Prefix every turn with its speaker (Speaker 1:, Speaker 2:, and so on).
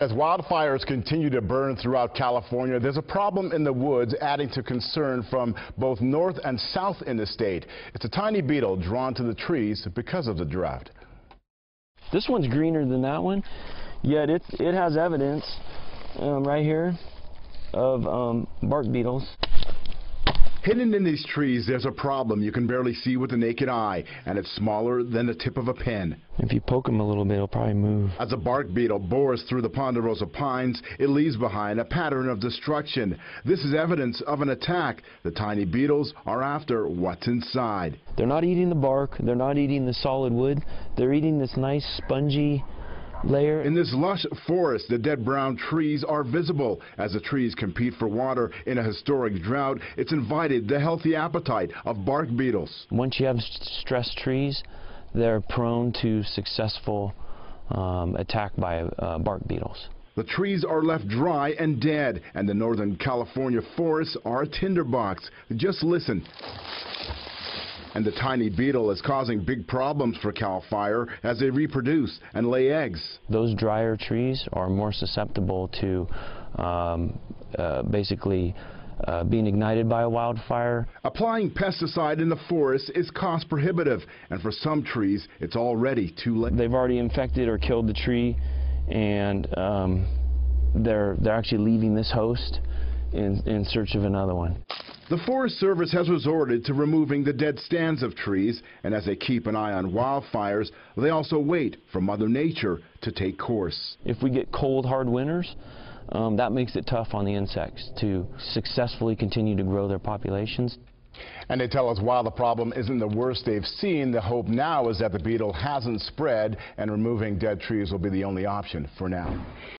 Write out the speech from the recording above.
Speaker 1: As wildfires continue to burn throughout California, there's a problem in the woods adding to concern from both north and south in the state. It's a tiny beetle drawn to the trees because of the drought.
Speaker 2: This one's greener than that one, yet it, it has evidence um, right here of um, bark beetles.
Speaker 1: Hidden in these trees, there's a problem you can barely see with the naked eye, and it's smaller than the tip of a pin.
Speaker 2: If you poke them a little bit, it'll probably move.
Speaker 1: As a bark beetle bores through the ponderosa pines, it leaves behind a pattern of destruction. This is evidence of an attack. The tiny beetles are after what's inside.
Speaker 2: They're not eating the bark, they're not eating the solid wood, they're eating this nice spongy layer.
Speaker 1: In this lush forest, the dead brown trees are visible. As the trees compete for water in a historic drought, it's invited the healthy appetite of bark beetles.
Speaker 2: Once you have stressed trees, they're prone to successful um, attack by uh, bark beetles.
Speaker 1: The trees are left dry and dead, and the Northern California forests are a tinderbox. Just listen. And the tiny beetle is causing big problems for CAL FIRE as they reproduce and lay eggs.
Speaker 2: Those drier trees are more susceptible to um, uh, basically uh, being ignited by a wildfire.
Speaker 1: Applying pesticide in the forest is cost prohibitive, and for some trees, it's already too late.
Speaker 2: They've already infected or killed the tree, and um, they're, they're actually leaving this host in, in search of another one.
Speaker 1: The Forest Service has resorted to removing the dead stands of trees, and as they keep an eye on wildfires, they also wait for Mother Nature to take course.
Speaker 2: If we get cold, hard winters, um, that makes it tough on the insects to successfully continue to grow their populations.
Speaker 1: And they tell us while the problem isn't the worst they've seen, the hope now is that the beetle hasn't spread and removing dead trees will be the only option for now.